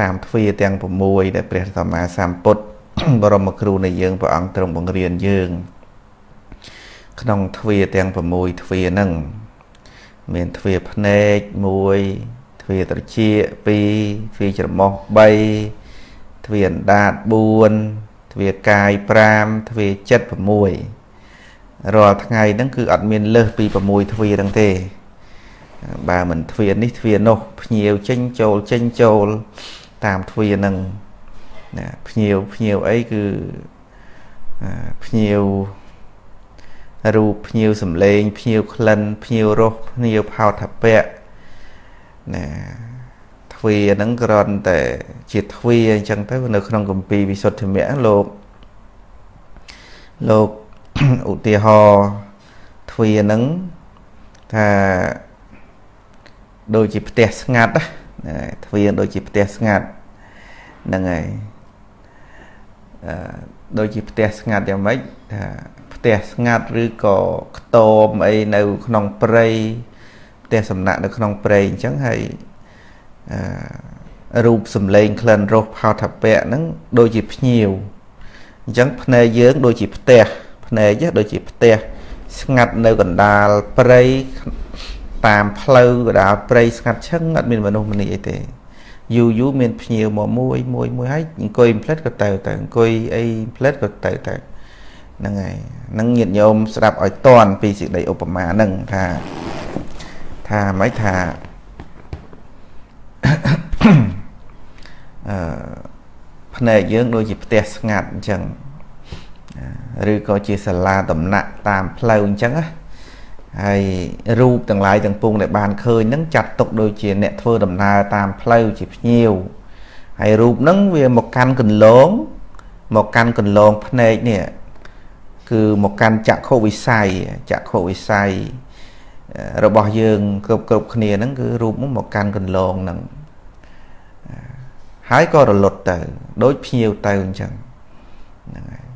តាមទ្វាទាំង6ដែលព្រះសម្មាសម្ពុទ្ធបរមគ្រូនៃយើងព្រះអង្គទ្រង់បង្រៀនយើង ក្នុងទ្វាទាំង6ទ្វាហ្នឹងមានទ្វាភ្នែក1ទ្វាត្រចៀក2ទ្វាច្រមុះ3ទ្វាអណ្ដាត4ទ្វាកាយ5ទ្វាចិត្ត6រាល់ថ្ងៃហ្នឹងគឺអត់មានលើសពី6ទ្វាហ្នឹងទេ បើមិនទ្វានេះទ្វានោះភ្ញៀវចេញចូលចេញចូលតាមទ្វានឹងណាភ្ញៀវភ្ញៀវអីគឺភ្ញៀវរូបភ្ញៀវសំឡេងភ្ញៀវក្លិនភ្ញៀវរសភ្ញៀវផោតពៈណាទ្វាហ្នឹងគ្រាន់តែជាទ្វាអញ្ចឹងទៅនៅក្នុងគម្ពីរវិសុទ្ធិមគ្គលោកលោកឧទាហរណ៍ទ្វាហ្នឹងថា ដូចជាផ្ទះស្ងាត់ណាទ្វារដូចជាផ្ទះស្ងាត់ហ្នឹងហើយអឺដូចជាផ្ទះស្ងាត់យ៉ាងម៉េចថាផ្ទះស្ងាត់ឬក៏ខ្ទមអីនៅ ក្នុងព្រៃផ្ទះសំណាក់នៅក្នុងព្រៃអញ្ចឹងហើយអឺរូបសំឡេងក្លិនរសផោថពៈហ្នឹងដូចជាភ្ញៀវអញ្ចឹងភ្នែកយើងដូចជាផ្ទះភ្នែកដូចជាផ្ទះស្ងាត់នៅកណ្ដាលព្រៃ តាមផ្លូវកដាលព្រៃស្ងាត់ឈឹងអត់មានមនុស្សម្នាអីទេយូរយូរមានភ្ញៀវមកមួយមួយមួយហើយអង្គុយផ្លិតក៏ទៅទៅអង្គុយអីផ្លិតក៏ទៅទៅហ្នឹងហើយហ្នឹងញាតិញោមស្ដាប់ឲ្យតន់ពីសេចក្តីឧបមាហ្នឹងថាថាមិនថាអឺភ្នែកយើងដូចជាផ្ទះស្ងាត់អញ្ចឹងឬក៏ជាសាលាដំណាក់តាមផ្លូវអញ្ចឹងណា ហើយរូបទាំងឡាយទាំងពួងដែលបានឃើញហ្នឹងចាត់ទុកដូចជាអ្នកធ្វើដំណើរតាមផ្លូវជាភ្ញៀវហើយរូបហ្នឹងវាមកកាន់កន្លងមកកាន់កន្លងភ្នែកនេះគឺមកកាន់ចក្ខុវិស័យចក្ខុវិស័យរបស់យើងគ្រប់គ្រប់គ្នាហ្នឹងគឺរូបមកកាន់កន្លងហ្នឹងហើយក៏រលត់ទៅ ដូចភ្ញៀវទៅអញ្ចឹងហ្នឹងហើយ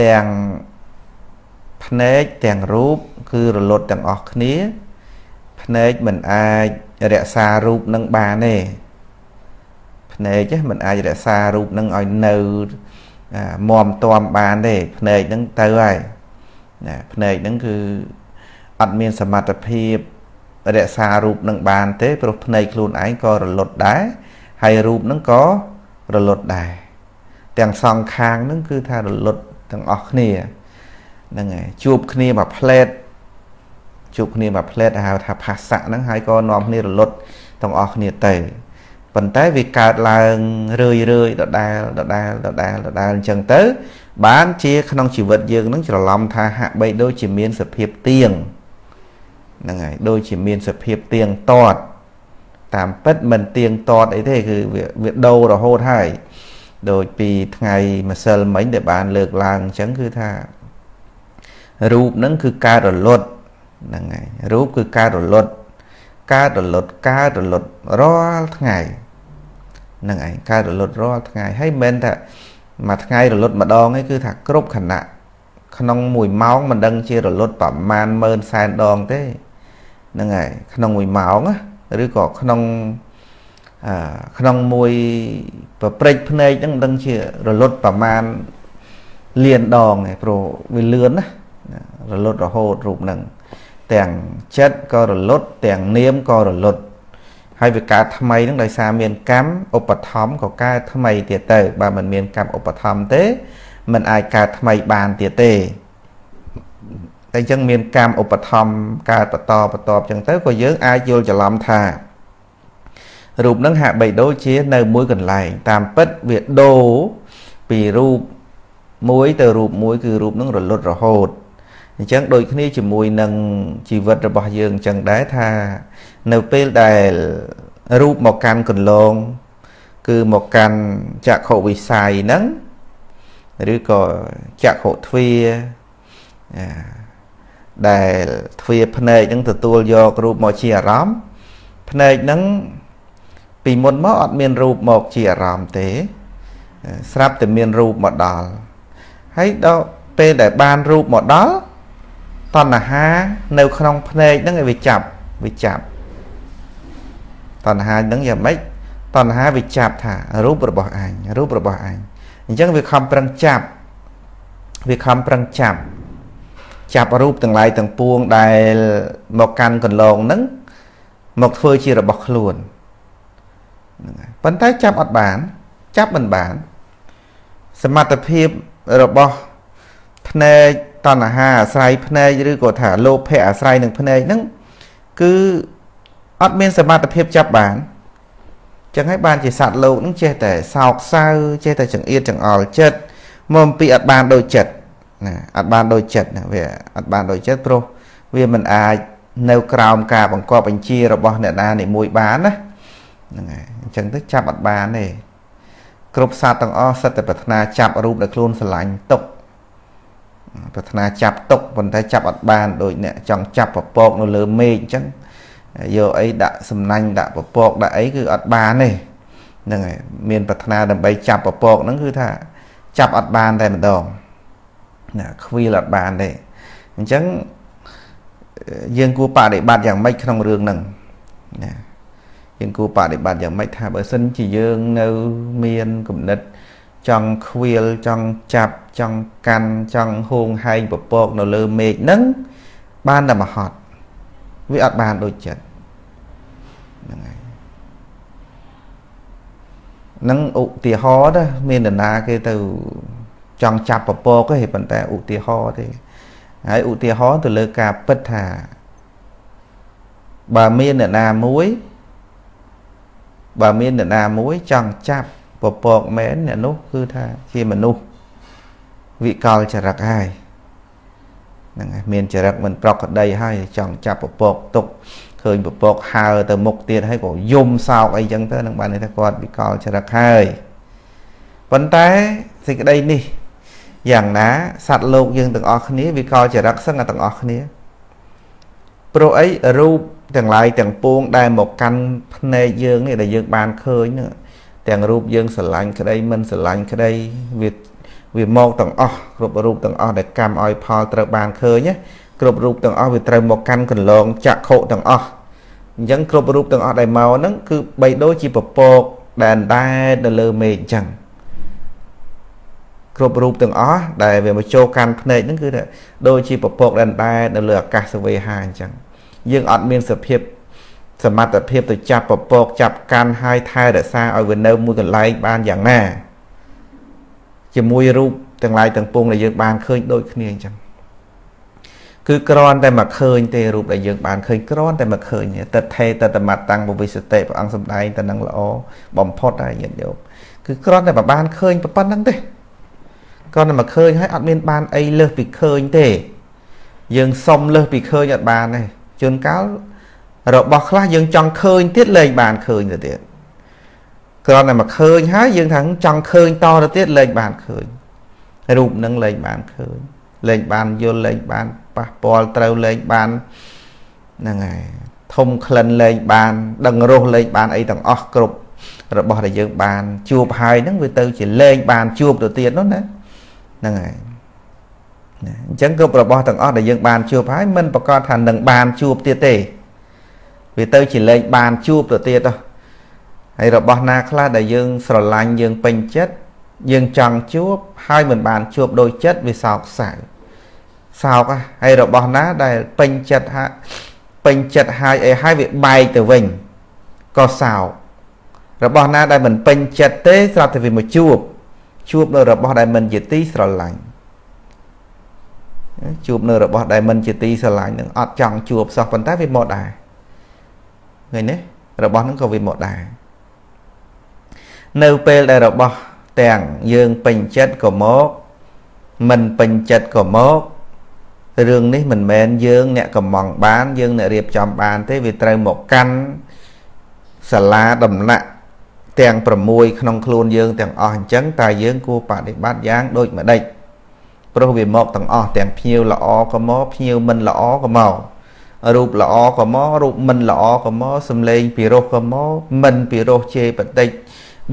ទាំងភ្នែកទាំងរូប គឺរលត់ទាំងអស់គ្នាភ្នែកមិនអាចរក្សារូបនឹងបានទេភ្នែកមិនអាចរក្សារូបនឹងឲ្យនៅមមតំបានទេភ្នែកនឹងទៅហើយណាភ្នែកនឹងគឺអត់មានសមត្ថភាពរក្សារូបនឹងបានទេព្រោះភ្នែកខ្លួនឯងក៏រលត់ដែរហើយរូបនឹងក៏រលត់ដែរទាំងសងខាងនឹងគឺថារលត់ទាំងអស់គ្នាហ្នឹងហើយជួបគ្នាមួយផ្លែត ជួបគ្នាមួយផ្លែតហៅថាផាសៈហ្នឹងហើយក៏នាំគ្នារលត់ទាំងអស់គ្នាទៅប៉ុន្តែវាកើតឡើងរឿយរឿយដដែលដដែលដដែលដដែលអញ្ចឹងទៅ បានជាក្នុងជីវិតយើងនឹងច្រឡំថាហាក់បីដូចជាមានសភាពទៀងហ្នឹងហើយដូចជាមានសភាពទៀងទាត់តាមពិតមិនទៀងទាត់អីទេគឺវាវាដូររហូតហើយដូចពីថ្ងៃម្សិលមិញដែលបានលើកឡើងអញ្ចឹងគឺថារូបហ្នឹងគឺកើតរលត់ ហ្នឹងហើយរូបគឺកើតរលត់កើតរលត់កើតរលត់រាល់ថ្ងៃហ្នឹងឯងកើតរលត់រាល់ថ្ងៃហើយមិនមែនថាមួយថ្ងៃរលត់ម្ដងឯងគឺថាគ្រប់ខណៈក្នុង1ម៉ោងមិនដឹងជារលត់ប្រមាណម៉ឺនសែនដងទេហ្នឹងហើយក្នុង1ម៉ោងឬក៏ក្នុងអឺក្នុងមួយប្រព្រឹត្តភ្នែកហ្នឹងមិនដឹងជារលត់ប្រមាណលានដងឯងព្រោះវាលឿនណារលត់រហូតរូបនឹង ទាំងចិត្តក៏រលត់ទាំងនាមក៏រលត់ហើយវាកើតថ្មីនឹងដោយសារមានកម្មឧបត្ថម្ភក៏កើតថ្មីទៀតទៅបើមិនមានកម្មឧបត្ថម្ភទេมันអាចកើតថ្មីបានទៀតទេតែអញ្ចឹងមានកម្មឧបត្ថម្ភកើតបន្តបន្តអញ្ចឹងទៅក៏យើងអាចយល់ច្រឡំថារូបនឹងហាក់បីដូចជានៅមួយកន្លែង តាមពិតវាដូរពីរូបមួយទៅរូបមួយគឺរូបនឹងរលត់រហូត អញ្ចឹងដូចគ្នាជាមួយនឹងជីវិតរបស់យើងអញ្ចឹងដែរថា នៅពេលដែលរូបមកកាន់កន្លង គឺមកកាន់ចក្ខុវិស័យហ្នឹងឬក៏ចក្ខុទ្វាដែលទ្វាភ្នែកហ្នឹងទទួលយករូបមកជាអារម្មណ៍ភ្នែកហ្នឹងពីមុនមកអត់មានរូបមកជាអារម្មណ៍ទេ ស្រាប់តែមានរូបមកដល់ហើយដល់ពេលដែលបានរូបមកដល់ តណ្ហានៅក្នុងភ្នែកហ្នឹងឲ្យវាចាប់វាចាប់តណ្ហាហ្នឹងយ៉ាងម៉េចតណ្ហាវាចាប់ថារូបរបស់អញរូបរបស់អញអញ្ចឹងវាខំប្រឹងចាប់វាខំប្រឹងចាប់ចាប់រូបទាំងឡាយទាំងពួងដែលមកកាន់កន្លងហ្នឹងមកធ្វើជារបស់ខ្លួនហ្នឹងហើយប៉ុន្តែចាប់អត់បាន ចាប់មិនបាន សមត្ថភាពរបស់ភ្នែក តណ្ហាអាស្រ័យភ្នែកឬក៏ថាលោភៈអាស្រ័យនឹងភ្នែកហ្នឹងគឺអត់មានសមត្ថភាពចាប់បានចឹងហើយបានជាសត្វលោកនឹងចេះតែសោកសៅចេះតែចង្អៀតចង្អល់ចិត្តមកអំពីអត់បានដូចចិត្តណាអត់បានដូចចិត្តណាវាអត់បានដូចចិត្តព្រោះវាមិនអាចនៅក្រោមការបង្គាប់បញ្ជារបស់អ្នកណានីមួយបានណាហ្នឹងហើយអញ្ចឹងទៅចាប់អត់បានទេគ្រប់សត្វទាំងអស់សិតតែប្រាថ្នាចាប់រូបដែលខ្លួនស្រឡាញ់ទុក ប្រាថ្នាចាប់ទុកប៉ុន្តែចាប់អត់បានដូចអ្នកចង់ចាប់ពពកនៅលើមេឃអញ្ចឹងយកអីដាក់សំណាញ់ដាក់ពពកដាក់អីគឺអត់បានទេហ្នឹងហើយមានប្រាថ្នាដើម្បីចាប់ពពកហ្នឹងគឺថាចាប់អត់បានតែម្ដងណាខ្វៀលអត់បានទេអញ្ចឹងយើងគួរបដិបត្តិយ៉ាងម៉េចក្នុងរឿងហ្នឹងណាយើងគួរបដិបត្តិយ៉ាងម៉េចថាបើសិនជាយើងនៅមានគំនិត ចង់ខ្វៀលចង់ចាប់ចង់កាន់ចង់ហួងហែងពពកនៅលើមេឃហ្នឹងបានតែមហត់វាអត់បានដូចចិត្តហ្នឹងហើយនឹងឧទាហរណ៍ណាមាននរណាគេទៅចង់ចាប់ពពកទេប៉ុន្តែឧទាហរណ៍ទេហើយឧទាហរណ៍ទៅលើការពិតថាបើមានអ្នកណាមួយបើមានអ្នកណាមួយចង់ចាប់ ពពកមែនអ្នកនោះគឺថាជាមនុស្សវិកលចរិតហើយហ្នឹងហើយមានចរិតមិនប្រកក្តីហើយចង់ចាប់ពពកទុកឃើញពពកហើទៅមុខទៀតហើយក៏យំសោកអីចឹងទៅនឹងបានន័យថាគាត់វិកលចរិតហើយប៉ុន្តែសេចក្តីនេះយ៉ាងណាសត្វលោកយើងទាំងអស់គ្នាវិកលចរិតសឹងតែទាំងអស់គ្នាព្រោះអីរូបទាំងឡាយទាំងពួងដែលមកកាន់ភ្នែកយើងនេះដែលយើងបានឃើញហ្នឹង ទាំងរូបយើងស្រឡាញ់ក្តីមិនស្រឡាញ់ក្តីវាវាមកទាំងអស់គ្រប់រូបទាំងអស់ដែលកម្មឲ្យផលត្រូវបានឃើញណាគ្រប់រូបទាំងអស់វាត្រូវមកកាន់កន្លងចក្ខុទាំងអស់អញ្ចឹងគ្រប់រូបទាំងអស់ដែលមកហ្នឹងគឺបីដូចជាពពកដែលអណ្ដែតនៅលើមេឃអញ្ចឹងគ្រប់រូបទាំងអស់ដែលវាមកចូលកាន់ភ្នែកហ្នឹងគឺដូចជាពពកដែលអណ្ដែតនៅលើអាកាសវេហាអញ្ចឹងយើងអត់មានសភាព សមត្ថភាពទៅចាប់ពពកចាប់កាន់ហើយថែរក្សាឲ្យវានៅមួយកន្លែងបានយ៉ាងណា ជាមួយរូបទាំងឡាយទាំងពួងដែលយើងបានឃើញដូចគ្នាអញ្ចឹងគឺគ្រាន់តែមកឃើញទេរូបដែលយើងបានឃើញគ្រាន់តែមកឃើញតថេតតមតាំងបវិសតិព្រះអង្គសម្ដែងទៅនឹងល្អបំផុតហើយញាតិញោមគឺគ្រាន់តែបានឃើញប៉ុណ្្នឹងទេគ្រាន់តែមកឃើញហើយអត់មានបានអីលើសពីឃើញទេ យើងសុំលើសពីឃើញអត់បានទេជួនកាល របស់ខ្លះយើងចង់ឃើញទៀតលែងបានឃើញទៅទៀតគ្រាន់តែមកឃើញហើយយើងថាចង់ឃើញតទៅទៀតលែងបានឃើញរូបនឹងលែងបានឃើញលែងបានយល់លែងបានប៉ះពាល់ត្រូវលែងបានហ្នឹងហើយធំក្លិនលែងបាន ដឹងរសលែងបានអីទាំងអស់គ្រប់របស់ដែលយើងបាន ជួបហើយហ្នឹងវាទៅជាលែងបានជួបទៅទៀតនោះណាហ្នឹងហើយអញ្ចឹងគ្រប់របស់ទាំងអស់ដែលយើងបានជួបហើយមិនប្រកាសថានឹងបានជួបទៀតទេ វាទៅជាលែងបានជួបទៅទៀតទៅហើយរបស់ណាខ្លះដែលយើងស្រឡាញ់យើងពេញចិត្តយើងចង់ជួបហើយមិនបានជួបដោយចិត្តវាសោកសៅសោកហើយរបស់ណាដែលពេញចិត្តហាពេញចិត្តហើយអីហើយវាបែកទៅវិញក៏សោករបស់ណាដែលមិនពេញចិត្តទេស្រាប់តែវាមកជួបជួបនៅរបស់ដែលមិនជាទីស្រឡាញ់ជួបនៅរបស់ដែលមិនជាទីស្រឡាញ់នឹងអត់ចង់ជួបសោះប៉ុន្តែវាមកដែរ ឃើញទេរបស់ហ្នឹងក៏វាមកដែរនៅពេលដែលរបស់ទាំងយើងពេញចិត្តក៏មកមិនពេញចិត្តក៏មករឿងនេះមិនមែនយើងអ្នកកំងបាន យើងអ្នករៀបចំបាន ទេវាត្រូវមកកាន់សាលាដំណាក់ទាំង6ក្នុងខ្លួនយើងទាំងអស់អញ្ចឹងតើយើងគួរបដិបត្តិយ៉ាងដូចម្ដេចព្រោះវាមកទាំងអស់ទាំងភ្ញៀវល្អក៏មកភ្ញៀវមិនល្អក៏មក រូបល្អក៏មករូបមិនល្អក៏មកសំឡេងពីរោះក៏មកមិនពីរោះជេរបតិច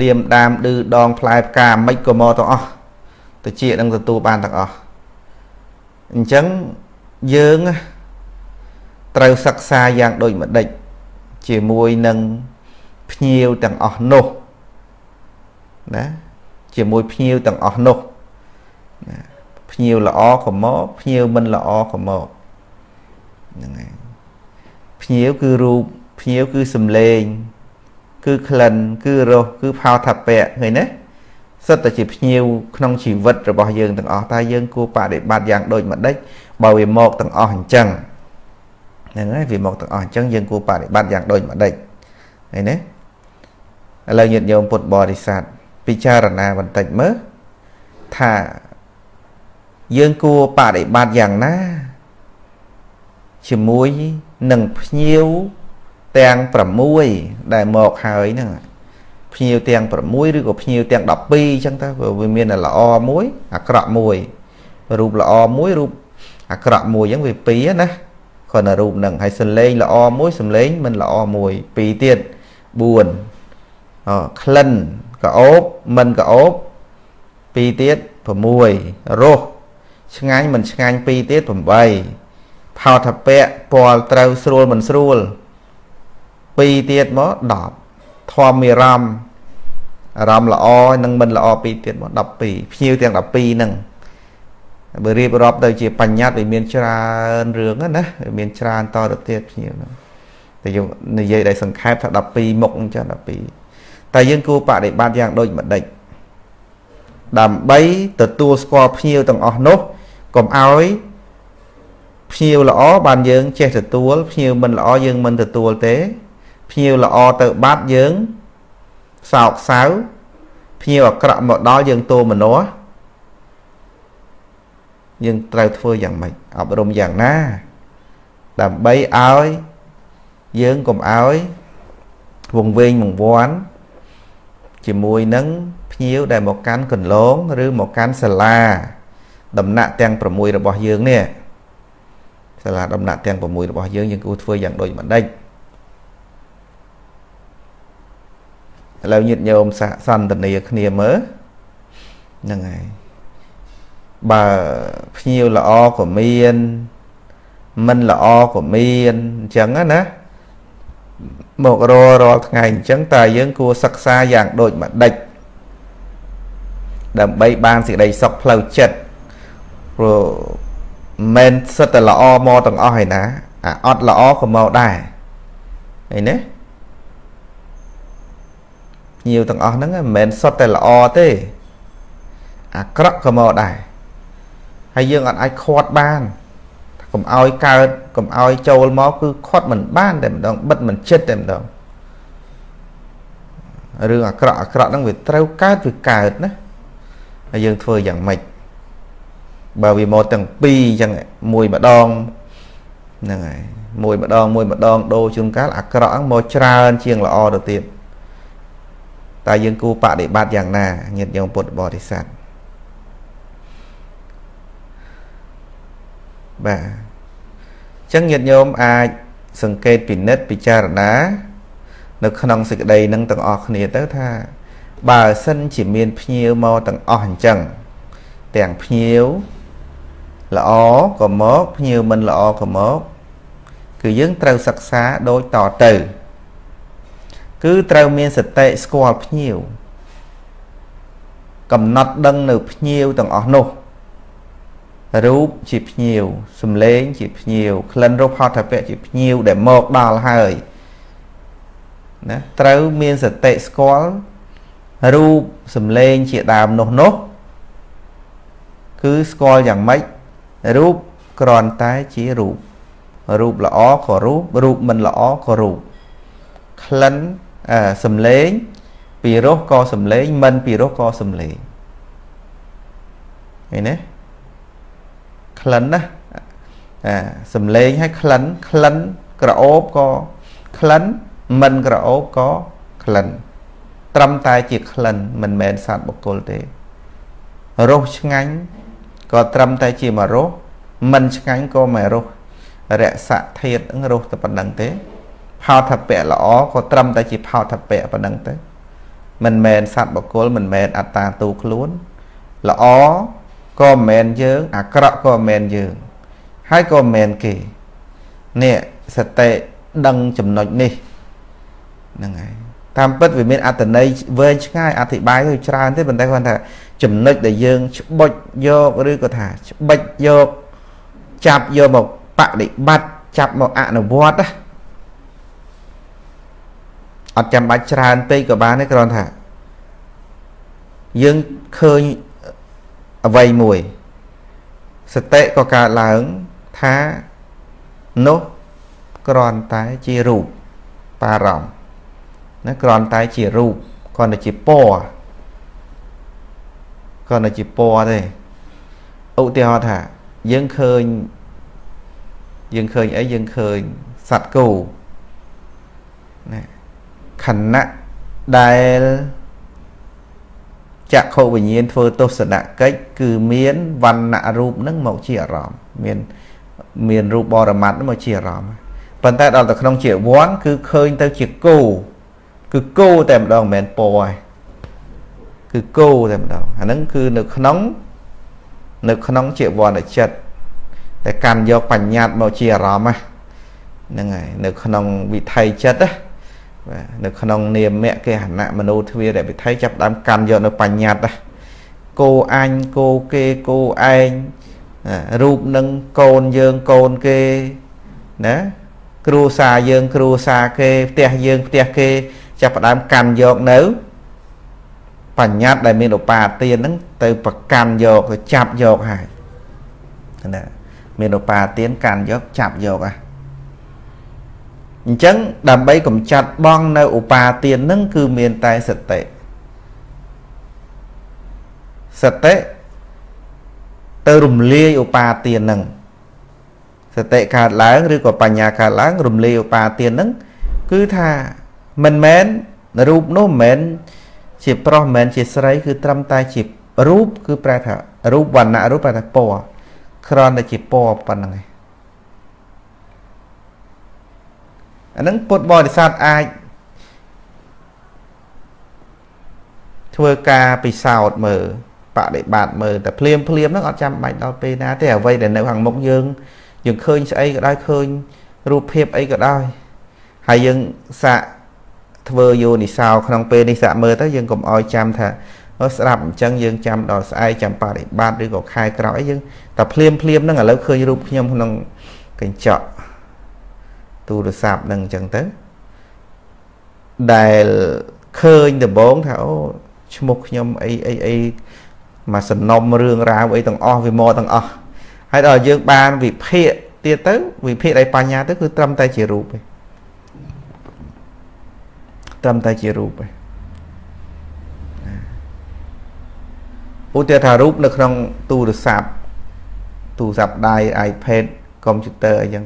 ឌៀមដាមឌឺដងផ្លែផ្កាមិនក៏មកទាំងអស់ទៅជានឹងទទួលបានទាំងអស់អញ្ចឹងយើងត្រូវសិក្សាយ៉ាងដូចម្ដេចជាមួយនឹងភ្ញៀវទាំងអស់នោះណាជាមួយភ្ញៀវទាំងអស់នោះណាភ្ញៀវល្អក៏មកភ្ញៀវមិនល្អក៏មកហ្នឹងហើយ ភ្ញៀវគឺរូបភ្ញៀវគឺសំឡេង គឺក្លិន គឺរសគឺផោថពៈឃើញទេសិតតែជាភ្ញៀវក្នុងជីវិតរបស់យើងទាំងអស់តើយើងគួរបដិបត្តិយ៉ាងដូចម្ដេចបើវាមកទាំងអស់អញ្ចឹងហ្នឹងហើយវាមកទាំងអស់អញ្ចឹងយើងគួរបដិបត្តិយ៉ាងដូចម្ដេចឃើញទេឥឡូវញាតិញោមពុទ្ធបរិស័ទពិចារណាបន្តិចមើលថាយើងគួរបដិបត្តិយ៉ាងណាជាមួយ នឹងភ្ញៀវទាំង6ដែលមកហើយហ្នឹងភ្ញៀវទាំង6ឬក៏ភ្ញៀវទាំង12អញ្ចឹងទៅវាមានល្អមួយអាក្រក់មួយរូបល្អមួយរូបអាក្រក់មួយអញ្ចឹងវាពីរណាគ្រាន់តែរូបហ្នឹងហើយសំឡេងល្អមួយសំឡេងមិនល្អមួយពីរទៀត4អក្លិនក្អូបមិនក្អូបពីរទៀត6រសឆ្ងាញ់មិនឆ្ងាញ់ពីរទៀត8 ផោថពៈពណ៌ត្រូវស្រួលមិនស្រួលពីរទៀតមក10ធម្មមានអារម្មណ៍អារម្មណ៍ល្អនិងមិនល្អពីរទៀតមក12ភ្ញៀវទាំង12ហ្នឹងបើរៀបរាប់ទៅជាបញ្ញត្តិវាមានច្រើនរឿងណាវាមានច្រើនតទៅទៀតភ្ញៀវហ្នឹងតែយើងនិយាយដោយសង្ខេបថា12មុខអញ្ចឹង12តែយើងគួរបដិបត្តិយ៉ាងដូចម្ដេចដើម្បីទទួលស្គាល់ភ្ញៀវទាំងអស់នោះកុំឲ្យ ភ្ញៀវល្អបានយើងចេះទទួលភ្ញៀវមិនល្អយើងមិនទទួលទេភ្ញៀវល្អទៅបាត់យើងសោកសៅភ្ញៀវអាក្រក់មកដល់យើងតួមនោយើងត្រូវធ្វើយ៉ាងម៉េចអប់រំយ៉ាងណា ដើម្បីឲ្យយើងកុំឲ្យវងវែងវង្វាន់ជាមួយនឹងភ្ញៀវដែលមកកាន់កន្លង ឬមកកាន់សាលា ដំណាក់ទាំង6របស់យើងនេះ សាលាដំណាក់ទាំង6របស់យើងយើងគួរធ្វើយ៉ាងដូចម្ដេចឥឡូវញាតិញោមសន្ទនាគ្នាមើលហ្នឹងហើយបើភ្ញៀវល្អក៏មានមិនល្អក៏មានអញ្ចឹងណាមកររាល់ថ្ងៃអញ្ចឹងតើយើងគួរសិក្សាយ៉ាងដូចម្ដេចដើម្បីបានសេចក្តីសុខផ្លូវចិត្តព្រោះ មិនសិតតែល្អមកទាំងអស់ហើយណាអាអត់ល្អក៏មកដែរឃើញទេភ្ញៀវទាំងអស់ហ្នឹងមិនមែនសុទ្ធតែល្អទេអាក្រក់ក៏មកដែរហើយយើងអត់អាចខាត់បានកុំឲ្យកើតកុំឲ្យចូលមកគឺខាត់មិនបានតែម្ដងបិទមិនចិត្តតែម្ដងរឿងអាក្រក់អាក្រក់ហ្នឹងវាត្រូវកើតវាកើតណាហើយយើងធ្វើយ៉ាងម៉េច បើវាមកទាំងពីរអញ្ចឹងមួយម្ដងហ្នឹងហើយមួយម្ដងមួយម្ដងដូរជួនកាលអាក្រក់ហ្នឹងមកច្រើនជាងល្អទៅទៀតតើយើងគួរបដិបត្តិយ៉ាងណាញាតិញោមពុទ្ធបរិស័ទបាទអញ្ចឹងញាតិញោមអាចសង្កេតពិនិត្យពិចារណា នៅក្នុងសេចក្តីនឹងទាំងអស់គ្នាទៅថា បើសិនជាមានភ្ញៀវមកទាំងអស់អញ្ចឹងទាំងភ្ញៀវ ល្អក៏មកភ្ញៀវមិនល្អក៏មកគឺយើងត្រូវសិក្សាដូចតទៅ គឺត្រូវមានសតិស្គាល់ភ្ញៀវកំណត់ដឹងនៅភ្ញៀវទាំងអស់នោះរូបជាភ្ញៀវសំឡេងជាភ្ញៀវក្លិនរសផតពៈជាភ្ញៀវដែលមកដល់ហើយណាត្រូវមានសតិស្គាល់រូបសំឡេងជាដើមនោះនោះគឺស្គាល់យ៉ាងម៉េច រូបគ្រាន់តែជារូបរូបល្អក៏រូបរូបមិនល្អក៏រូបក្លិនសំឡេងពីរោះក៏សំឡេងមិនពីរោះក៏សំឡេងឃើញទេក្លិនណាអាសំឡេងឲ្យក្លិនក្លិនក្រអូបក៏ក្លិនមិនក្រអូបក៏ក្លិនត្រឹមតែជាក្លិនមិនមែនសត្វបុគ្គលទេរសឆ្ងាញ់ ក៏ត្រឹមតែជាមករសមិនឆ្ងាញ់ក៏មិនរសរសៈធាតនឹងរសតែប៉ុណ្្នឹងទេផោថពៈល្អក៏ត្រឹមតែជាផោថពៈប៉ុណ្្នឹងទៅមិនមែនសត្វបកុលមិនមែនអត្តាទូខ្លួនល្អក៏មិនមែនយើង អាក្រក់ក៏មិនមែនយើង ហើយក៏មិនមែនគេនេះសតិដឹងចំណុចនេះហ្នឹងហើយតាមពិតវាមានអត្តន័យវែងឆ្ងាយអធិប្បាយទៅច្រើនទេប៉ុន្តែគាត់ថា ចំណុចដែលយើងច្បុចយកឬក៏ថាច្បិចយកចាប់យកមកបដិបត្តិចាប់មកអនុវត្តណាអត់ចាំបាច់ច្រើនពេកក៏បានទេគ្រាន់ថាយើងឃើញអ្វីមួយសតិក៏កើតឡើងថានោះគ្រាន់តែជារូបបារម្ភណាគ្រាន់តែជារូបគ្រាន់តែជាពណ៌ គ្រាន់តែជាពណ៌ទេឧទាហរណ៍ថាយើងឃើញយើងឃើញអីយើងឃើញសត្វគោណាខណៈដែលចក្ខុវិញ្ញាណធ្វើទស្សនកិច្ចគឺមានវណ្ណរូបនឹងមកជាអារម្មណ៍មានមានរូបបរមត្តមកជាអារម្មណ៍ប៉ុន្តែដល់ទៅក្នុងជាវ័នគឺឃើញទៅជាគោគឺគោតែម្ដងមិនមែនពណ៌ឯង គឺគោតែម្ដងអាហ្នឹងគឺនៅក្នុង នៅក្នុងជាវ័នចិត្តតែកាន់យកបញ្ញត្តិមកជាអារម្មណ៍ហ្នឹងហើយនៅក្នុងវិថីចិត្តណាបាទនៅក្នុងនាមៈគេហណៈមនោទ្វារវិថីចាប់ដើមកាន់យកនៅបញ្ញត្តិណាគោអញគោគេគោឯងរូបនឹងកូនយើងកូនគេណាគ្រួសារយើងគ្រួសារគេផ្ទះយើងផ្ទះគេ ចាប់ផ្ដើមកាន់យកនៅ បញ្ញត្តិដែលមានឧបាទានហ្នឹងទៅប្រកាន់យកទៅចាប់យកហើយណាមានឧបាទានកាន់យកចាប់យកហ่ะអញ្ចឹងដើម្បីកំចាត់បងនៅឧបាទានហ្នឹងគឺមានតែសតិសតិទៅរំលាយឧបាទានហ្នឹងសតិកើតឡើងឬក៏បញ្ញាកើតឡើងរំលាយឧបាទានហ្នឹងគឺថាមិនមែនរូបនោះមិនមែន ជាប្រុសមិនមែនជាស្រី គឺត្រឹមតែជារូបគឺប្រែថារូបវណ្ណៈរូបប្រែថាពណ៌គ្រាន់តែជាពណ៌ប៉ុណ្្នឹងឯងអានឹងពុទ្ធបរិស័ទអាចធ្វើការពិសោធន៍មើលបដិបត្តិមើលតែភ្លាមភ្លាមហ្នឹងអត់ចាំបាច់ដល់ពេលណាទេអ្វីដែលនៅខាងមុខយើងយើងឃើញស្អីក៏ដោយឃើញរូបភាពអីក៏ដោយហើយយើងសាក ធ្វើយោនិសោក្នុងពេលនេះសាកមើលទៅយើងកុំអោយចាំថាស្ដាប់អញ្ចឹងយើងចាំដល់ស្អែកចាំបដិបត្តិឬក៏ខែក្រោយអីយើងតែភ្លាមភ្លាមហ្នឹងឥឡូវឃើញរូបខ្ញុំក្នុងកញ្ចក់ទូរស័ព្ទហ្នឹងអញ្ចឹងទៅដែលឃើញដំបងថាអូឈ្មោះខ្ញុំអីអីអីមកសំណុំរឿងរ៉ាវអីទាំងអស់វាមកទាំងអស់ហើយដល់យើងបានវិភាគទៀតទៅវិភាគដោយបញ្ញាទៅគឺត្រឹមតែជារូបទេ ត្រឹមតែជារូបទេឧទាហរណ៍ថារូបនៅក្នុងទូរស័ព្ទទូរស័ព្ទដៃ iPad កុំព្យូទ័រអីចឹង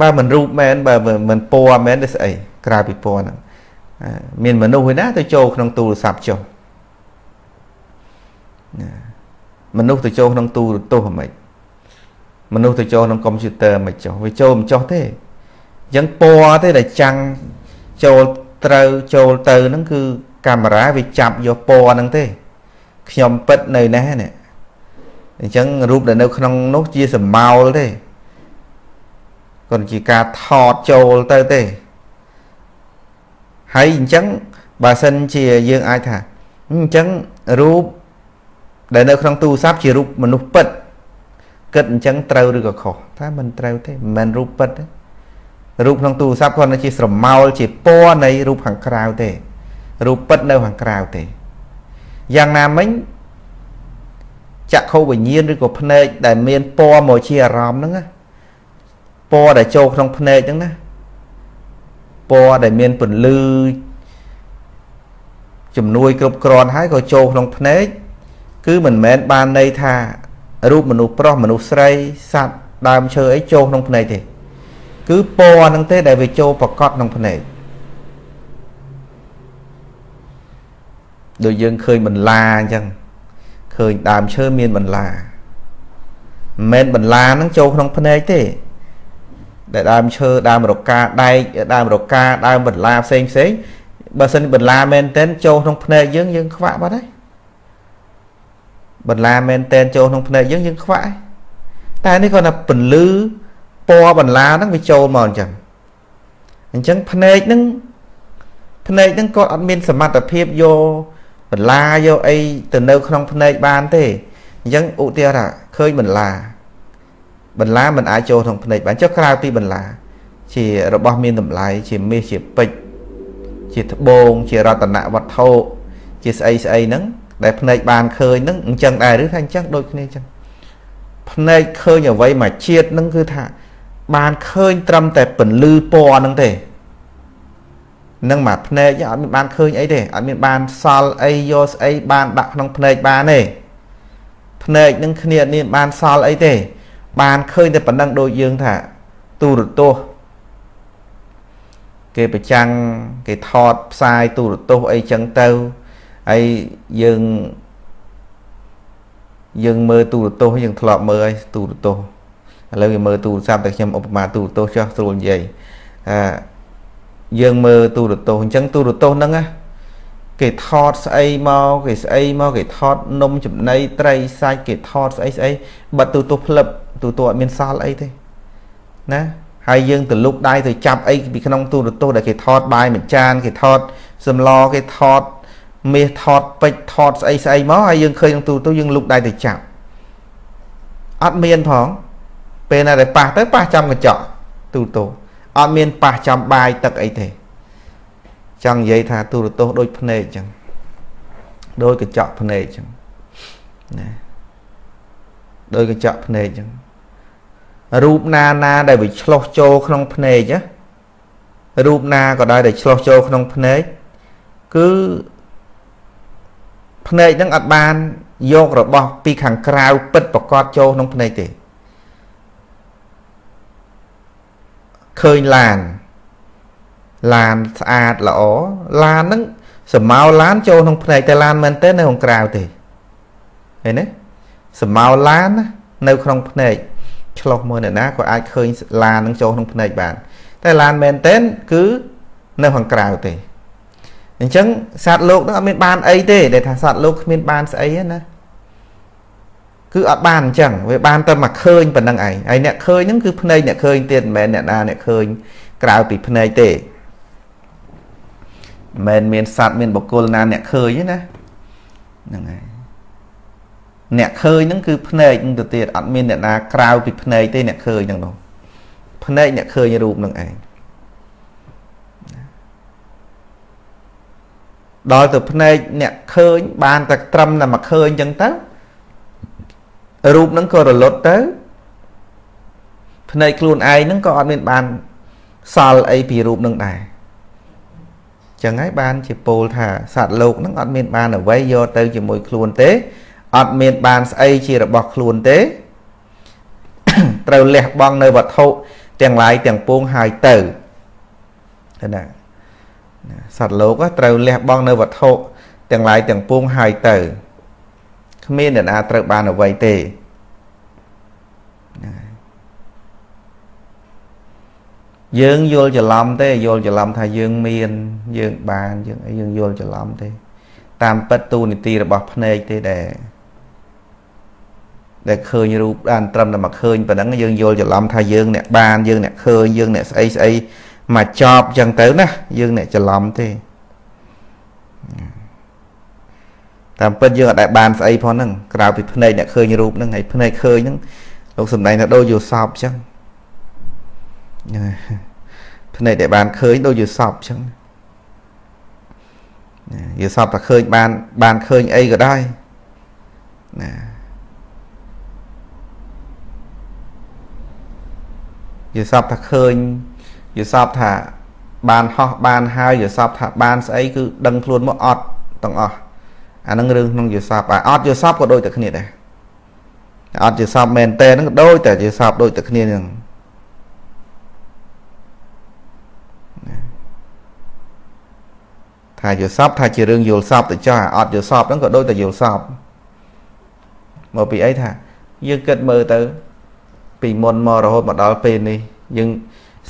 បើមិនរូបមែនបើមិនពណ៌មែនទៅស្អីក្រៅពីពណ៌ហ្នឹងមានមនុស្សឯណាទៅចូលក្នុងទូរស័ព្ទចុះមនុស្សទៅចូលក្នុងទូរទស្សន៍ហ្មងមនុស្សទៅចូលក្នុងកុំព្យូទ័រមិនចុះវាចូលមិនចុះទេ អញ្ចឹងពណ៌ទេដែលចាំងចូលត្រូវចូលទៅហ្នឹងគឺកាមេរ៉ាវាចាប់យកពណ៌ហ្នឹងទេខ្ញុំពិតនៅណានេះអញ្ចឹងរូបដែលនៅក្នុងនោះជាសម្ោលទេគាត់ជាការថតចូលទៅទេហើយអញ្ចឹងបើសិនជាយើងអាចថាអញ្ចឹងរូបដែលនៅក្នុងទូរស័ព្ទជារូបមនុស្សពិតគិតអញ្ចឹងត្រូវឬក៏ខុសថាមិនត្រូវទេមិនមែនរូបពិតទេ រូបក្នុងទូរស័ព្ទគាត់ជាស្រមោលជាពណ៌នៃរូបខាងក្រៅទេរូបពិតនៅខាងក្រៅទេយ៉ាងណាមិញចក្ខុវិញ្ញាណឬក៏ភ្នែកដែលមានពណ៌មកជាអារម្មណ៍ហ្នឹងណាពណ៌ដែលចូលក្នុងភ្នែកហ្នឹងណាពណ៌ដែលមានពន្លឺជំនួយគ្រប់គ្រាន់ហើយក៏ចូលក្នុងភ្នែកគឺមិនមែនបានន័យថារូបមនុស្សប្រុសមនុស្សស្រីសត្វដើមឈើអីចូលក្នុងភ្នែកទេ គឺពណ៌ហ្នឹងទេដែលវាចូលប្រកបក្នុងភ្នែកដូចយើងឃើញបន្លាអញ្ចឹងឃើញដើមឈើមានបន្លាមិនមែនបន្លាហ្នឹងចូលក្នុងភ្នែកទេដែលដើមឈើដើមរកាដែកដើមរកាដើមបន្លាផ្សេងផ្សេងបើសិនបន្លាមែនតែនចូលក្នុងភ្នែកយើងយើងខ្វាក់បាត់ហើយបន្លាមែនតែនចូលក្នុងភ្នែកយើងយើងខ្វាក់តែនេះគាត់ថាពន្លឺ ពណ៌បន្លាហ្នឹងវាចូលមកអញ្ចឹងអញ្ចឹងភ្នែកហ្នឹងភ្នែកហ្នឹងគាត់អត់មានសមត្ថភាពយកបន្លាយកអីទៅនៅក្នុងភ្នែកបានទេអញ្ចឹងឧទាហរណ៍ថាឃើញបន្លាបន្លាមិនអាចចូលក្នុងភ្នែកបានចុះក្រៅពីបន្លា ជារបស់មានតម្លៃជាមាសជាពេជ្រជាត្បូងជារតនវត្ថុជាស្អីស្អីហ្នឹងដែលភ្នែកបានឃើញហ្នឹងអញ្ចឹងដែរឬថាអញ្ចឹងដូចគ្នាអញ្ចឹងភ្នែកឃើញអ្វីមួយជាតិហ្នឹងគឺថា បានឃើញត្រឹមតែពន្លឺពណ៌ហ្នឹងទេនឹងមកភ្នែកអត់មានបានឃើញអីទេអត់មានបានសល់អីយកស្អីបានដាក់ក្នុងភ្នែកបានទេភ្នែកនឹងគ្នាអត់មានបានសល់អីទេ បានឃើញតែប៉ុណ្ណឹងដូចយើងថាទូរទស្សន៍គេប្រចាំងគេថតផ្សាយទូរទស្សន៍អីចឹងទៅហើយយើងយើងមើលទូរទស្សន៍យើងធ្លាប់មើលហើយទូរទស្សន៍ ឥឡូវយើងមើលទូរស័ព្ទតែខ្ញុំឧបមាទូរទស្សន៍ចុះស្រួលនិយាយអាយើងមើលទូរទស្សន៍អញ្ចឹងទូរទស្សន៍ហ្នឹងណាគេថតស្អីមកគេស្អីមកគេថតនំចំណីត្រីសាច់គេថតស្អីស្អីបិទទូទស្សន៍ផ្លឹបទូទស្សន៍អត់មានសល់អីទេណាហើយយើងទៅលុកដៃទៅចាប់អីពីក្នុងទូរទស្សន៍ដែលគេថតបាយមួយចាន គេថតសម្លគេថតមាសថតពេជ្រថតស្អីស្អីមកហើយយើងឃើញក្នុងទូរទស្សន៍យើងលុកដៃទៅចាប់អត់មានផង ពេលណាដែលប៉ះទៅប៉ះចំកញ្ចក់ទូរទស្សន៍អត់មានប៉ះចំបាយទឹកអីទេចង់និយាយថាទូរទស្សន៍ដូចភ្នែកអញ្ចឹងដូចកញ្ចក់ភ្នែកអញ្ចឹងណាដូចកញ្ចក់ភ្នែកអញ្ចឹងរូបណាណាដែលវាឆ្លោះចូលក្នុងភ្នែកណារូបណាក៏ដោយដែលឆ្លោះចូលក្នុងភ្នែកគឺភ្នែកហ្នឹងអត់បានយករបស់ពីខាងក្រៅពិតប្រកបចូលក្នុងភ្នែកទេ ឃើញឡានឡានស្អាតល្អឡានហ្នឹងសមោឡានចូលក្នុងភ្នែកតែឡានមែនទេនៅក្នុងក្រៅទេឃើញទេសមោឡាននៅក្នុងភ្នែកឆ្លោះមើលអ្នកណាក៏អាចឃើញឡាននឹងចូលក្នុងភ្នែកបាន តែឡានមែនទេគឺនៅខាងក្រៅទេអញ្ចឹងសត្វលោកនឹងអត់មានបានអីទេដែលថាសត្វលោកគ្មានបានស្អីណា គឺអត់បានអញ្ចឹងវាបានតែមកឃើញប៉ុណ្្នឹងឯងហើយអ្នកឃើញហ្នឹងគឺភ្នែកអ្នកឃើញទៀតមិនមែនអ្នកណាអ្នកឃើញក្រៅពីភ្នែកទេមិនមែនមានសត្វមានបុគ្គលណាអ្នកឃើញទេណាហ្នឹងហើយអ្នកឃើញហ្នឹងគឺភ្នែកហ្នឹងទៅទៀតអត់មានអ្នកណាក្រៅពីភ្នែកទេអ្នកឃើញហ្នឹងនោះភ្នែកអ្នកឃើញរូបហ្នឹងឯងដល់ទៅភ្នែកអ្នកឃើញបានតែត្រឹមតែមកឃើញអញ្ចឹងទៅ រូបហ្នឹងក៏រលត់ទៅភ្នែកខ្លួនឯងហ្នឹងក៏អត់មានបានសល់អីពីរូបហ្នឹងដែរចឹងហើយបានជាពោលថាសត្វលោកហ្នឹងអត់មានបានអ្វីយកទៅជាមួយខ្លួនទេអត់មានបានស្អីជារបស់ខ្លួនទេត្រូវលះបង់នៅវត្ថុទាំងឡាយទាំងពួងហើយទៅណាសត្វលោកត្រូវលះបង់នៅវត្ថុទាំងឡាយទាំងពួងហើយទៅ គ្មានអ្នកណាត្រូវបានអ្វីទេយើងយល់ច្រឡំទេយល់ច្រឡំថាយើងមាន យើងបានយើងអីយើងយល់ច្រឡំទេ តាមពិតទូនីតិរបស់ភ្នែកទេដែលដែលឃើញរូបបានត្រឹមតែមកឃើញប៉ុណ្ណឹងយើងយល់ច្រឡំថាយើងអ្នកបានយើងអ្នកឃើញយើងអ្នកស្អីស្អីមកចប់ចឹងទៅណាយើងអ្នកច្រឡំទេ តាមពិតយើងអត់ដែលបានស្អីផងហ្នឹងក្រៅពីភ្នែកអ្នកឃើញរូបហ្នឹងហើយភ្នែកឃើញហ្នឹងលោកសំដែងថាដូចយល់សពចឹងភ្នែកដែលបានឃើញដូចយល់សពចឹងយល់សពថាឃើញបានបានឃើញអីក៏ដោយណាយល់សពថាឃើញយល់សពថាបានហោះបានហើយយល់សពថាបានស្អីគឺដឹងខ្លួនមកអត់ទាំងអស់ អានឹងរឿងក្នុងយល់សពអាអត់យល់សពក៏ដូចតែគ្នាដែរអត់យល់សពមែនតើហ្នឹងដូចតែយល់សពដូចតែគ្នាហ្នឹងថាយល់សពថាជារឿងយល់សពទៅចោះអត់យល់សពហ្នឹងក៏ដូចតែយល់សពមកពីអីថាយើងគិតមើលទៅ ពីមុនមករហូតមកដល់ពេលនេះយើង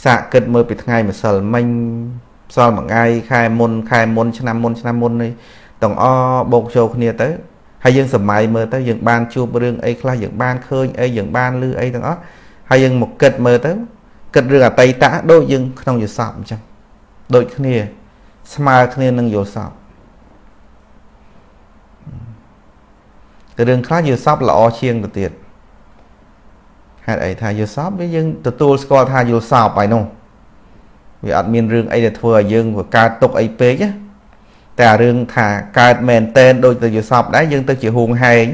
សាកគិតមើលពីថ្ងៃម្សិលមិញផ្សល់មួយថ្ងៃខែមុនខែមុនឆ្នាំមុនឆ្នាំមុននេះ ទាំងអបូកចូលគ្នាទៅហើយយើងសម័យមើលទៅយើងបានជួបរឿងអីខ្លះយើងបានឃើញអីយើងបានឮអីទាំងអស់ហើយយើងមកគិតមើលទៅគិតរឿងអតីតដូចយើងក្នុងយសពអញ្ចឹងដូចគ្នា ស្មើគ្នានឹងយល់សពរឿងខ្លះយល់សពល្អជាងទៅទៀតហេតុអីថាយល់សពវាយើងទទួលស្គាល់ថាយល់សពហើយនោះវាអត់មានរឿងអីដែលធ្វើឲ្យយើងវាកើតទុកអីពេកណា តែរឿងថាកើតមែនតែនដូចទៅយល់សពដែរយើងទៅជាហួងហែង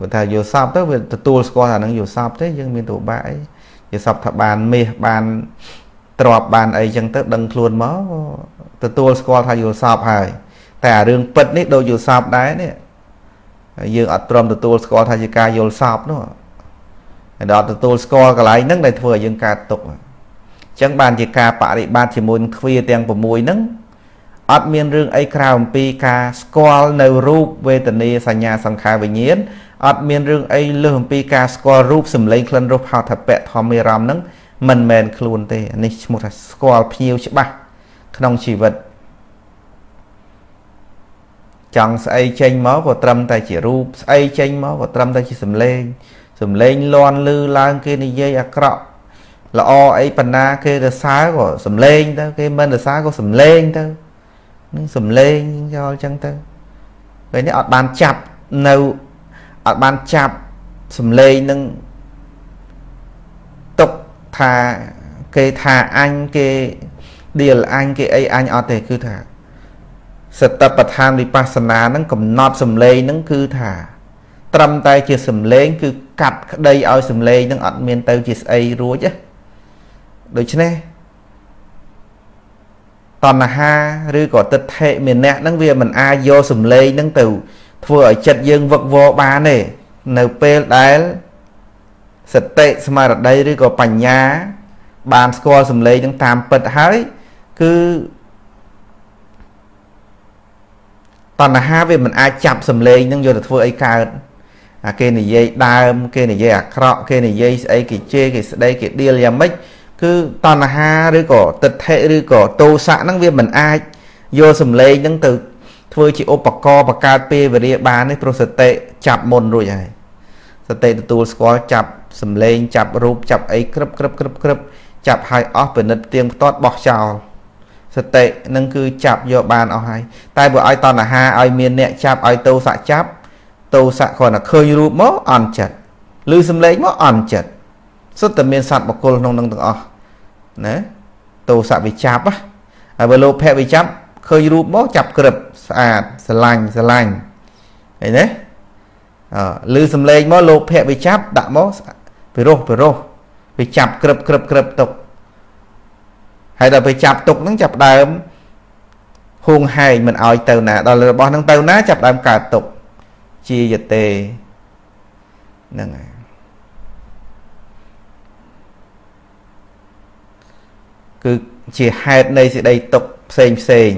បើថាយល់សពទៅវាទទួលស្គាល់ថានឹងយល់សពទេយើងមានទោបាក់អីយល់សពថាបានមាសបានទ្របបានអីចឹងទៅដឹងខ្លួនមកទទួលស្គាល់ថាយល់សពហើយតែអារឿងពិតនេះដូចយល់សពដែរនេះយើងអត់ព្រមទទួលស្គាល់ថាជាការយល់សពនោះហើយដល់ទទួលស្គាល់កន្លែងហ្នឹងដែលធ្វើឲ្យយើងកើតទុកអញ្ចឹងបានជាការបរិបត្តិជាមួយនឹងទ្វាទាំង6ហ្នឹង អត់មានរឿងអីក្រៅអំពីការស្គាល់នៅរូបវេទនាសញ្ញាសង្ខារវិញ្ញាណអត់មានរឿងអីលើសអំពីការស្គាល់រូបសម្លេងក្លិនរសផោថពៈធម្មអារម្មណ៍ហ្នឹងមិនមែនខ្លួនទេនេះឈ្មោះថាស្គាល់ភ្ញៀវច្បាស់ក្នុងជីវិតចង់ស្អីចេញមកក៏ត្រឹមតែជារូបស្អីចេញមកក៏ត្រឹមតែជាសម្លេងសម្លេងលន់លឺឡើងគេនិយាយអាក្រក់ល្អអីបណ្ណាគេទៅសើក៏សម្លេងទៅគេមិនទៅសើក៏សម្លេងទៅ នឹងសំលេងយកអញ្ចឹងទៅពេលនេះអត់បានចាប់នៅអត់បានចាប់សំលេងនឹងទុកថាគេថាអញគេដៀលអញគេអីអញអត់ទេគឺថាសតបដ្ឋានវិបស្សនានឹងកំណត់សំលេងនឹងគឺថា ត្រឹមតែជាសំលេង គឺកាត់ក្តីឲ្យសំលេងនឹងអត់មានទៅជាស្អីរួចណាដូច្នេះ តណ្ហាឬក៏ទិដ្ឋិមេនៈហ្នឹងវាមិនអាចយកសម្លេងហ្នឹងទៅ ធ្វើឲ្យចិត្តយើងវឹកវរបានទេនៅពេលដែលសតិស្មារតីឬក៏បញ្ញា បានស្គាល់សម្លេងហ្នឹងតាមពិតហើយគឺតណ្ហាវាមិនអាចចាប់សម្លេងហ្នឹងយកទៅធ្វើអីកើតអាគេនិយាយដើម គេនិយាយអាក្រក់គេនិយាយស្អីគេជេរគេស្ដីគេដៀលយ៉ាងម៉េច គឺតណ្ហាឬក៏ទិដ្ឋិឬក៏ទោសៈហ្នឹងវាមិនអាចយកសម្លេងហ្នឹងទៅធ្វើជាឧបករណ៍បង្កើតពេលវេលាបានទេព្រោះសតិចាប់មុនរួចហើយសតិទទួលស្គាល់ចាប់សម្លេងចាប់រូបចាប់អីក្រឹបក្រឹបក្រឹបក្រឹបចាប់ឲ្យអស់ពិនិត្យទៀងផ្ទាត់បោះចោលសតិនឹងគឺចាប់យកបានអស់ហើយតែបើឲ្យតណ្ហាឲ្យមានអ្នកចាប់ឲ្យទោសៈចាប់ទោសៈគ្រាន់តែឃើញរូបមកអន់ចិត្តឬសំឡេងមកអន់ចិត្តសុទ្ធតែមានសត្វបកុលក្នុងនឹងទាំងអស់ ណាទោសៈវិចាប់ហើយបើលោភៈវិចាប់ឃើញរូបមកចាប់ក្រឹបស្អាតស្រឡាញ់ស្រឡាញ់ឃើញទេអឺឮសំឡេងមកលោភៈវិចាប់ដាក់មកពិរោះពិរោះវាចាប់ក្រឹបក្រឹបក្រឹបទុកហើយដល់ពេលចាប់ទុកហ្នឹងចាប់ដើមហួងហែងមិនអោយទៅណាដល់របស់ហ្នឹងទៅណាចាប់ដើមកើតទុកជាយតេហ្នឹងហើយ គឺជាហេតុនៃសេចក្តីទុកផ្សេងផ្សេង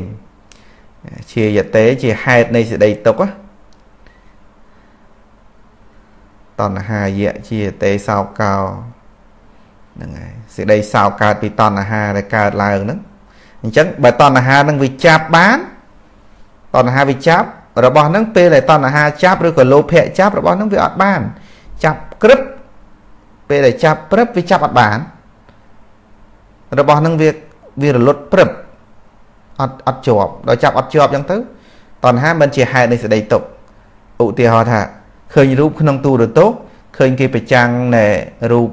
ជាយតេជាហេតុនៃសេចក្តីទុកតណ្ហាយៈជាតេសោកោហ្នឹងហើយសេចក្តីសោកកើតពីតណ្ហាដែលកើតឡើងហ្នឹងអញ្ចឹងបើតណ្ហានឹងវាចាប់បានតណ្ហាវាចាប់របស់ហ្នឹងពេលដែលតណ្ហាចាប់ឬក៏លោភៈចាប់របស់ហ្នឹងវាអត់បាន ចាប់ក្រឹបពេលដែលចាប់ព្រឹបវាចាប់អត់បាន របស់ហ្នឹងវាវារលត់ព្រឹបអត់អត់ជាប់ដល់ចាប់អត់ជាប់អញ្ចឹងទៅតណ្ហាមិនជាហេតុនៃសេចក្តីទុកឧទាហរណ៍ថាឃើញរូបក្នុងទូរទស្សន៍ឃើញគេប្រចាំងណែរូប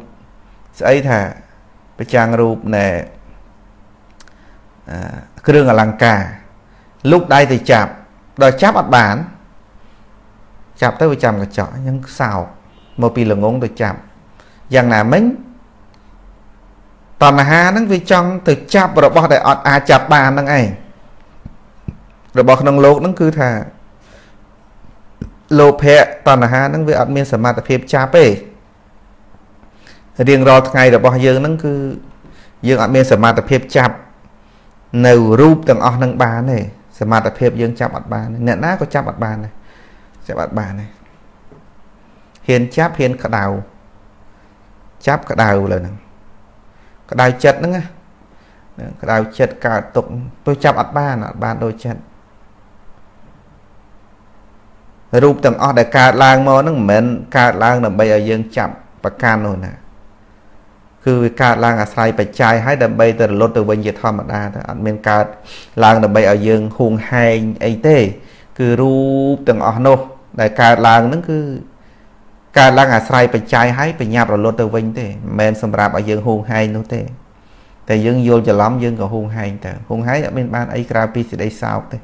ស្អីថាប្រចាំងរូបណែគ្រឿងអលង្ការលូកដៃទៅចាប់ដល់ចាប់អត់បាន ចាប់ទៅវាចាំកញ្ចក់អញ្ចឹងសោកមកពីល្ងងទៅចាប់យ៉ាងណាមិញ តណ្ហាហ្នឹងវាចង់ទៅចាប់របស់ដែលអត់អាចចាប់បានហ្នឹងឯងរបស់ក្នុងលោកហ្នឹងគឺថាលោភៈតណ្ហាហ្នឹងវាអត់មានសមត្ថភាពចាប់ទេរៀងរាល់ថ្ងៃរបស់យើងហ្នឹងគឺយើងអត់មានសមត្ថភាពចាប់នៅរូបទាំងអស់ហ្នឹងបានទេសមត្ថភាពយើងចាប់អត់បានអ្នកណាក៏ចាប់អត់បានដែរចាប់អត់បានដែរហ៊ានចាប់ហ៊ានក្តៅចាប់ក្តៅលើហ្នឹង ក្តៅចិត្តហ្នឹងណាក្តៅចិត្តកើតទុកទៅចាប់អត់បានអត់បានដូចចិត្តរូបទាំងអស់ដែលកើតឡើងមកហ្នឹងមិនមែនកើតឡើងដើម្បីឲ្យយើងចាប់ប្រកាន់នោះណាគឺវាកើតឡើងអាស្រ័យបច្ច័យហើយដើម្បីទៅរលត់ទៅវិញជាធម្មតាទៅអត់មានកើតឡើងដើម្បីឲ្យយើងហួងហែងអីទេ គឺរូបទាំងអស់នោះដែលកើតឡើងហ្នឹងគឺ កើតឡើងអាស្រ័យបច្ច័យហើយបញ្ញាប់រលត់ទៅវិញទេមិនមែនសម្រាប់ឲ្យយើងហួងហែងនោះទេតែយើងយល់ច្រឡំយើងក៏ហួងហែងទៅហួងហែងអត់មានបានអីក្រៅពីសេចក្តីសោកទេ